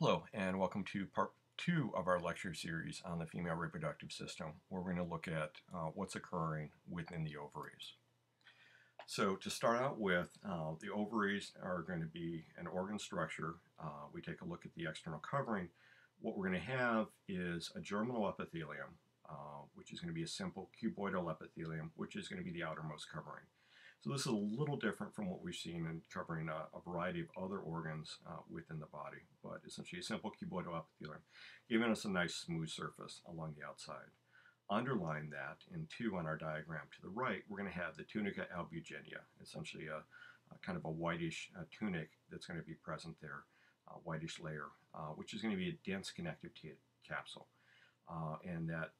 Hello, and welcome to part two of our lecture series on the female reproductive system, where we're going to look at uh, what's occurring within the ovaries. So to start out with, uh, the ovaries are going to be an organ structure. Uh, we take a look at the external covering. What we're going to have is a germinal epithelium, uh, which is going to be a simple cuboidal epithelium, which is going to be the outermost covering. So this is a little different from what we've seen in covering a, a variety of other organs uh, within the body, but essentially a simple cuboidal epithelium, giving us a nice smooth surface along the outside. Underline that in two on our diagram to the right, we're going to have the tunica albuginea, essentially a, a kind of a whitish uh, tunic that's going to be present there, a whitish layer, uh, which is going to be a dense connective capsule. Uh, and that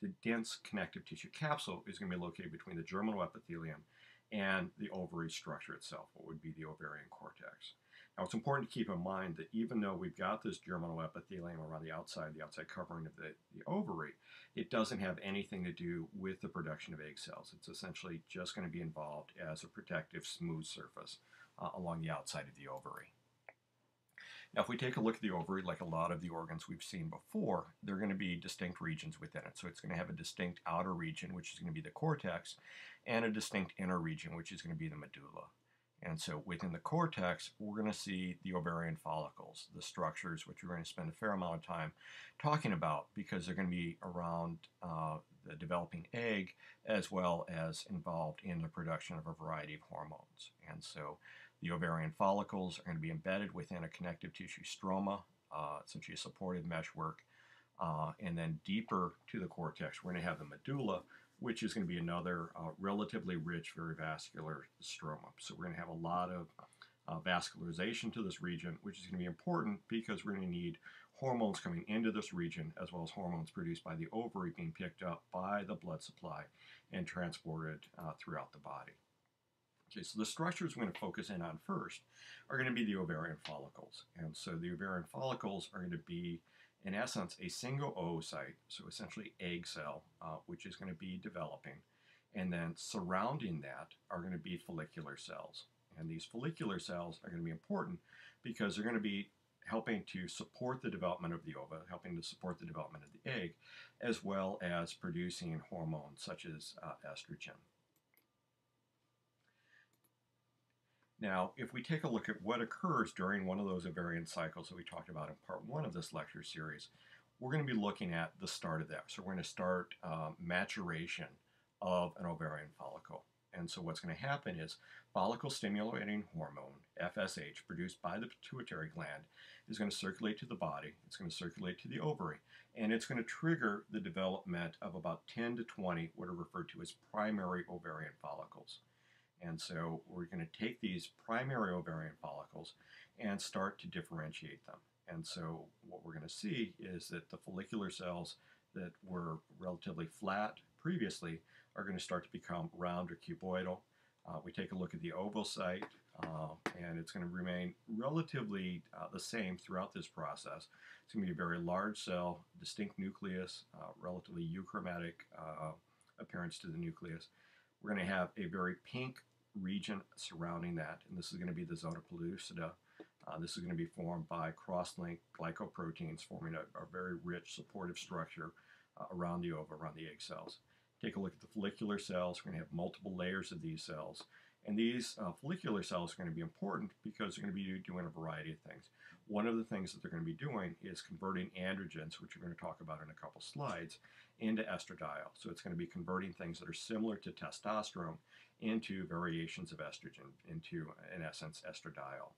the dense connective tissue capsule is going to be located between the germinal epithelium and the ovary structure itself, what would be the ovarian cortex. Now, it's important to keep in mind that even though we've got this germinal epithelium around the outside, the outside covering of the, the ovary, it doesn't have anything to do with the production of egg cells. It's essentially just going to be involved as a protective, smooth surface uh, along the outside of the ovary. Now, if we take a look at the ovary, like a lot of the organs we've seen before, they're going to be distinct regions within it. So it's going to have a distinct outer region, which is going to be the cortex, and a distinct inner region, which is going to be the medulla. And so within the cortex, we're going to see the ovarian follicles, the structures, which we're going to spend a fair amount of time talking about because they're going to be around uh, the developing egg as well as involved in the production of a variety of hormones. And so the ovarian follicles are going to be embedded within a connective tissue stroma, uh, essentially a supportive meshwork. Uh, and then deeper to the cortex, we're going to have the medulla, which is going to be another uh, relatively rich, very vascular stroma. So we're going to have a lot of uh, vascularization to this region, which is going to be important because we're going to need hormones coming into this region as well as hormones produced by the ovary being picked up by the blood supply and transported uh, throughout the body. Okay, so the structures we're going to focus in on first are going to be the ovarian follicles. And so the ovarian follicles are going to be, in essence, a single oocyte, so essentially egg cell, uh, which is going to be developing. And then surrounding that are going to be follicular cells. And these follicular cells are going to be important because they're going to be helping to support the development of the ova, helping to support the development of the egg, as well as producing hormones such as uh, estrogen. Now, if we take a look at what occurs during one of those ovarian cycles that we talked about in part one of this lecture series, we're going to be looking at the start of that. So we're going to start um, maturation of an ovarian follicle. And so what's going to happen is follicle stimulating hormone, FSH, produced by the pituitary gland, is going to circulate to the body, it's going to circulate to the ovary, and it's going to trigger the development of about 10 to 20 what are referred to as primary ovarian follicles. And so we're going to take these primary ovarian follicles and start to differentiate them. And so what we're going to see is that the follicular cells that were relatively flat previously are going to start to become round or cuboidal. Uh, we take a look at the ovocyte, uh, and it's going to remain relatively uh, the same throughout this process. It's going to be a very large cell, distinct nucleus, uh, relatively euchromatic uh, appearance to the nucleus. We're going to have a very pink region surrounding that, and this is going to be the zona pellucida. Uh, this is going to be formed by cross-linked glycoproteins forming a, a, very rich supportive structure uh, around the ova, around the egg cells. Take a look at the follicular cells. We're going to have multiple layers of these cells. And these uh, follicular cells are going to be important because they're going to be doing a variety of things. One of the things that they're going to be doing is converting androgens, which we're going to talk about in a couple slides, into estradiol. So it's going to be converting things that are similar to testosterone into variations of estrogen, into, in essence, estradiol.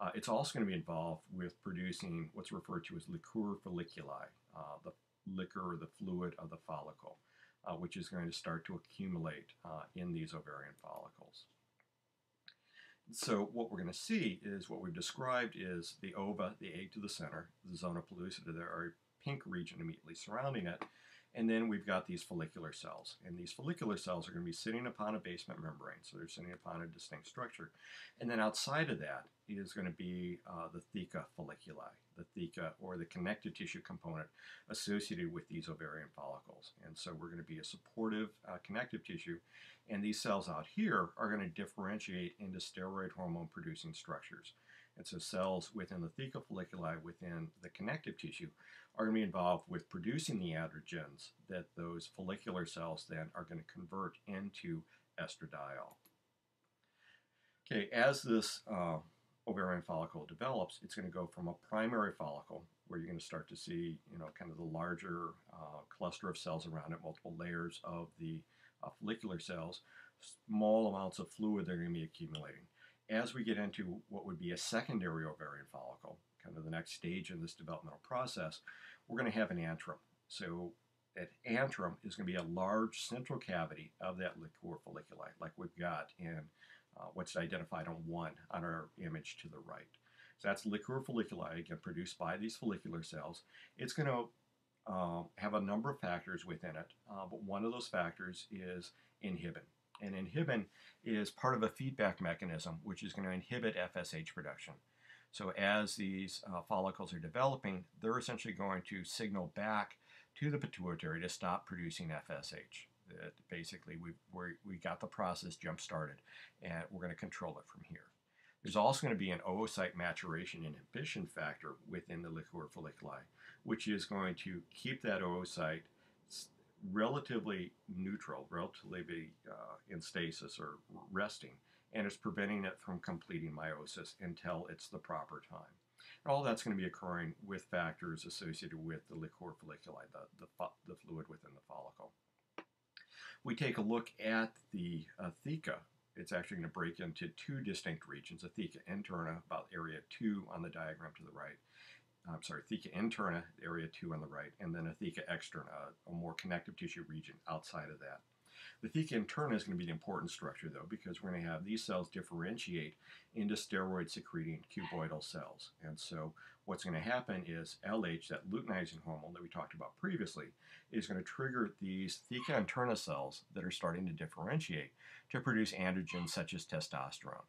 Uh, it's also going to be involved with producing what's referred to as liquor folliculi, uh, the liquor or the fluid of the follicle, uh, which is going to start to accumulate uh, in these ovarian follicles. So what we're going to see is what we've described is the ova, the egg to the center, the zona pellucida, there are a pink region immediately surrounding it, and then we've got these follicular cells. And these follicular cells are going to be sitting upon a basement membrane. So they're sitting upon a distinct structure. And then outside of that is going to be uh, the theca folliculi, the theca or the connective tissue component associated with these ovarian follicles. And so we're going to be a supportive uh, connective tissue. And these cells out here are going to differentiate into steroid hormone producing structures. And so cells within the theca folliculi within the connective tissue are going to be involved with producing the androgens that those follicular cells then are going to convert into estradiol. Okay, as this uh, ovarian follicle develops, it's going to go from a primary follicle where you're going to start to see, you know, kind of the larger uh, cluster of cells around it, multiple layers of the uh, follicular cells, small amounts of fluid they're going to be accumulating. As we get into what would be a secondary ovarian follicle, kind of the next stage in this developmental process, we're going to have an antrum. So that antrum is going to be a large central cavity of that liquor folliculi, like we've got in uh, what's identified on one on our image to the right. So that's liquor folliculi, again, produced by these follicular cells. It's going to uh, have a number of factors within it, uh, but one of those factors is inhibin. And inhibin is part of a feedback mechanism which is going to inhibit FSH production. So as these uh, follicles are developing, they're essentially going to signal back to the pituitary to stop producing FSH. That basically, we we got the process jump started, and we're going to control it from here. There's also going to be an oocyte maturation inhibition factor within the liquor folliculi, which is going to keep that oocyte relatively neutral, relatively uh, in stasis or resting, and it's preventing it from completing meiosis until it's the proper time. And all that's going to be occurring with factors associated with the liquor folliculi, the, the, the fluid within the follicle. We take a look at the uh, theca. It's actually going to break into two distinct regions, a theca interna, about area 2 on the diagram to the right, I'm sorry, theca interna, area 2 on the right, and then a theca externa, a more connective tissue region outside of that. The theca interna is going to be the important structure, though, because we're going to have these cells differentiate into steroid-secreting cuboidal cells. And so what's going to happen is LH, that luteinizing hormone that we talked about previously, is going to trigger these theca interna cells that are starting to differentiate to produce androgens such as testosterone.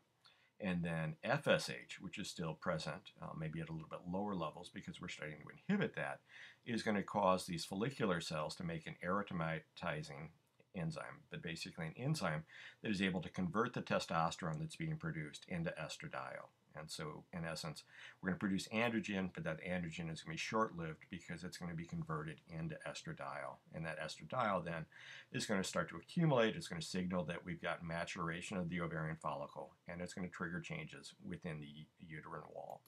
And then FSH, which is still present, uh, maybe at a little bit lower levels because we're starting to inhibit that, is going to cause these follicular cells to make an aromatizing enzyme, but basically an enzyme that is able to convert the testosterone that's being produced into estradiol. And so, in essence, we're going to produce androgen, but that androgen is going to be short lived because it's going to be converted into estradiol. And that estradiol then is going to start to accumulate. It's going to signal that we've got maturation of the ovarian follicle, and it's going to trigger changes within the uterine wall.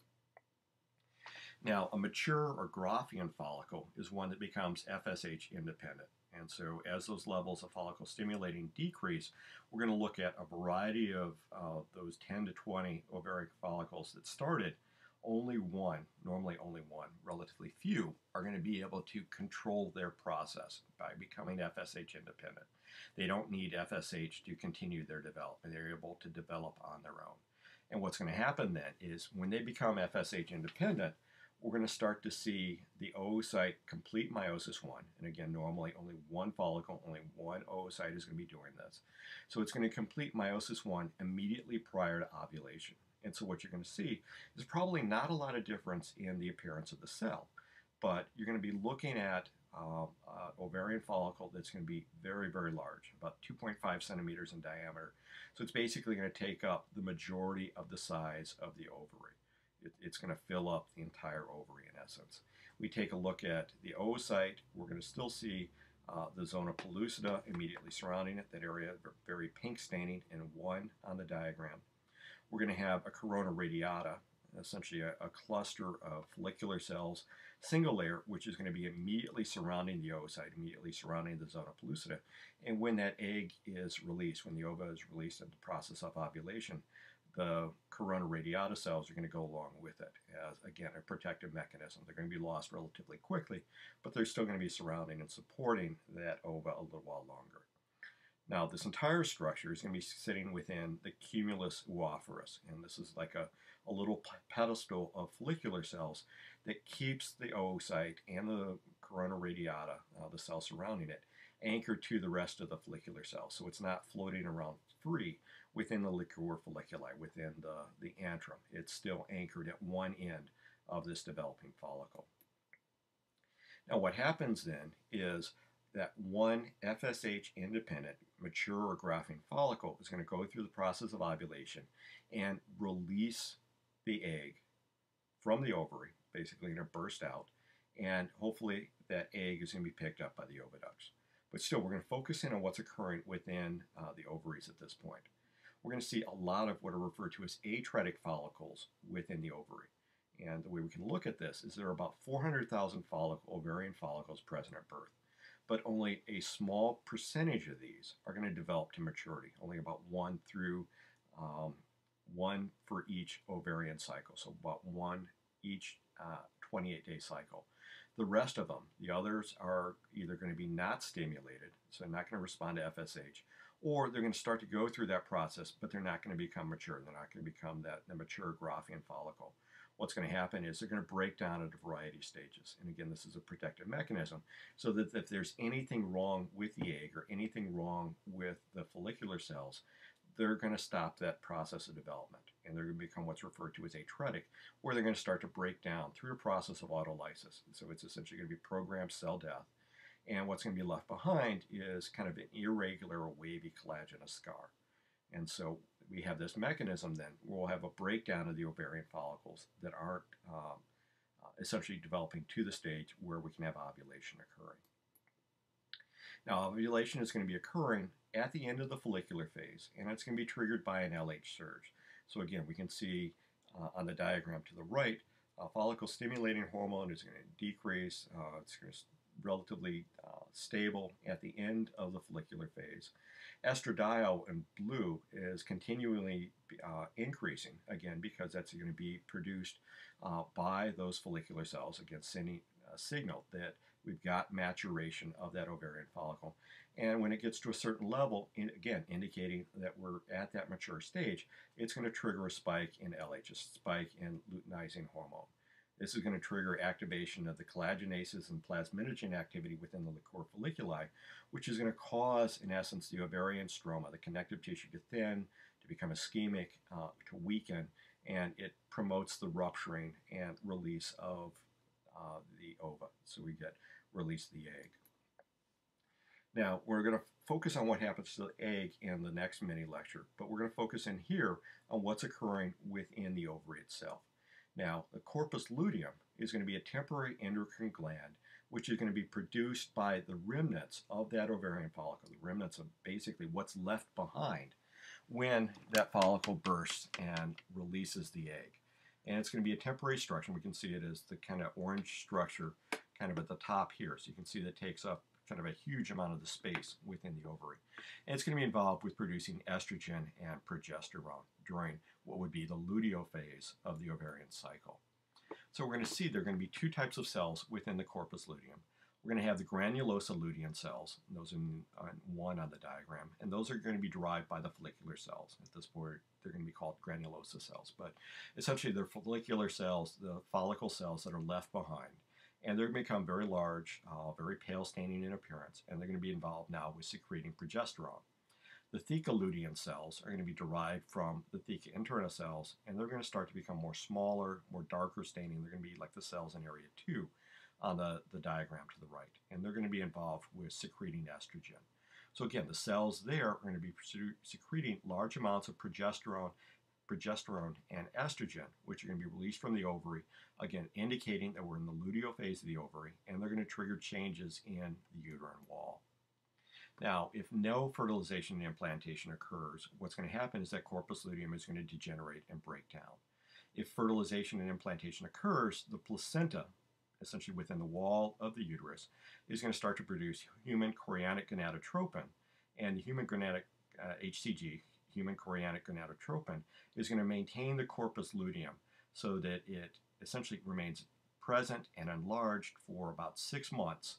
Now, a mature or Graafian follicle is one that becomes FSH independent. And so as those levels of follicle stimulating decrease, we're going to look at a variety of uh, those 10 to 20 ovarian follicles that started. Only one, normally only one, relatively few, are going to be able to control their process by becoming FSH independent. They don't need FSH to continue their development. They're able to develop on their own. And what's going to happen then is when they become FSH independent, we're going to start to see the oocyte complete meiosis 1. And again, normally only one follicle, only one oocyte is going to be doing this. So it's going to complete meiosis 1 immediately prior to ovulation. And so what you're going to see is probably not a lot of difference in the appearance of the cell, but you're going to be looking at um, uh, ovarian follicle that's going to be very, very large, about 2.5 centimeters in diameter. So it's basically going to take up the majority of the size of the ovary it, it's going to fill up the entire ovary in essence. We take a look at the oocyte, we're going to still see uh, the zona pellucida immediately surrounding it, that area very pink staining in one on the diagram. We're going to have a corona radiata, essentially a, a, cluster of follicular cells, single layer, which is going to be immediately surrounding the oocyte, immediately surrounding the zona pellucida. And when that egg is released, when the ova is released in the process of ovulation, the corona radiata cells are going to go along with it as, again, a protective mechanism. They're going to be lost relatively quickly, but they're still going to be surrounding and supporting that ova a little while longer. Now, this entire structure is going to be sitting within the cumulus oophorus, and this is like a, a little pedestal of follicular cells that keeps the oocyte and the corona radiata, uh, the cell surrounding it, anchored to the rest of the follicular cells. So it's not floating around free, within the liquor folliculi, within the, the antrum. It's still anchored at one end of this developing follicle. Now what happens then is that one FSH independent mature or graafian follicle is going to go through the process of ovulation and release the the egg from the ovary, basically going to burst out, and hopefully that egg is going to be picked up by the oviducts. But still, we're going to focus in on what's occurring within uh, the ovaries at this point. We're going to see a lot of what are referred to as atretic follicles within the ovary. And the way we can look at this is there are about 400,000 follicle, ovarian follicles present at birth, but only a small percentage of these are going to develop to maturity, only about one through um, one for each ovarian cycle, so about one each 28 uh, day cycle. The rest of them, the others, are either going to be not stimulated, so not going to respond to FSH, or they're going to start to go through that process, but they're not going to become mature. They're not going to become that the mature Graafian follicle. What's going to happen is they're going to break down at a variety of stages. And again, this is a protective mechanism, so that if there's anything wrong with the egg or anything wrong with the follicular cells, they're going to stop that process of development and they're going to become what's referred to as atretic, where they're going to start to break down through a process of autolysis. So it's essentially going to be programmed cell death. And what's going to be left behind is kind of an irregular or wavy collagenous scar. And so we have this mechanism then we'll have a breakdown of the ovarian follicles that aren't um, uh, essentially developing to the stage where we can have ovulation occurring. Now, ovulation is going to be occurring at the end of the follicular phase, and it's going to be triggered by an LH surge. So again, we can see uh, on the diagram to the right, uh, follicle stimulating hormone is going to decrease. Uh, it's going to relatively uh, stable at the end of the follicular phase. Estradiol in blue is continually uh, increasing, again, because that's going to be produced uh, by those follicular cells, again, sending a signal that we've got maturation of that ovarian follicle. And when it gets to a certain level, in, again, indicating that we're at that mature stage, it's going to trigger a spike in LH, a spike in luteinizing hormone. This is going to trigger activation of the collagenases and plasminogen activity within the liquor folliculi, which is going to cause, in essence, the ovarian stroma, the connective tissue, to thin, to become ischemic, uh, to weaken, and it promotes the rupturing and release of uh, the ova. So we get release the egg. Now, we're going to focus on what happens to the egg in the next mini lecture, but we're going to focus in here on what's occurring within the ovary itself. Now, the corpus luteum is going to be a temporary endocrine gland, which is going to be produced by the remnants of that ovarian follicle, the remnants of basically what's left behind when that follicle bursts and releases the egg. And it's going to be a temporary structure. We can see it as the kind of orange structure kind of at the top here. So you can see that takes up kind of a huge amount of the space within the ovary. And it's going to be involved with producing estrogen and progesterone during what would be the luteal phase of the ovarian cycle. So we're going to see there are going to be two types of cells within the corpus luteum. We're going to have the granulosa lutein cells, those in one on the diagram, and those are going to be derived by the follicular cells. At this point, they're going to be called granulosa cells, but essentially they're follicular cells, the follicle cells that are left behind and they're going to become very large, uh, very pale staining in appearance, and they're going to be involved now with secreting progesterone. The theca lutein cells are going to be derived from the theca interna cells, and they're going to start to become more smaller, more darker staining. They're going to be like the cells in area 2 on the, the diagram to the right, and they're going to be involved with secreting estrogen. So again, the cells there are going to be secreting large amounts of progesterone progesterone and estrogen, which are going to be released from the ovary, again, indicating that we're in the luteal phase of the ovary, and they're going to trigger changes in the uterine wall. Now, if no fertilization and implantation occurs, what's going to happen is that corpus luteum is going to degenerate and break down. If fertilization and implantation occurs, the placenta, essentially within the wall of the uterus, is going to start to produce human chorionic gonadotropin, and the human gonadic uh, HCG, human chorionic gonadotropin, is going to maintain the corpus luteum so that it essentially remains present and enlarged for about six months,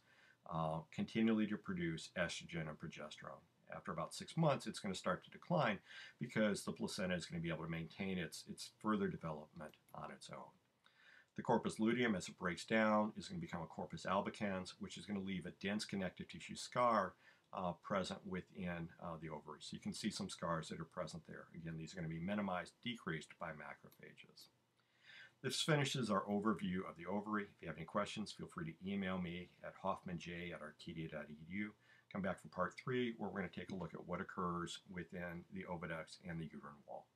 uh, continually to produce estrogen and progesterone. After about six months, it's going to start to decline because the placenta is going to be able to maintain its, its further development on its own. The corpus luteum, as it breaks down, is going to become a corpus albicans, which is going to leave a dense connective tissue scar uh, present within uh, the ovary. So you can see some scars that are present there. Again, these are going to be minimized, decreased by macrophages. This finishes our overview of the ovary. If you have any questions, feel free to email me at hoffmanj at arcadia.edu. Come back for part three, where we're going to take a look at what occurs within the oviducts and the uterine wall.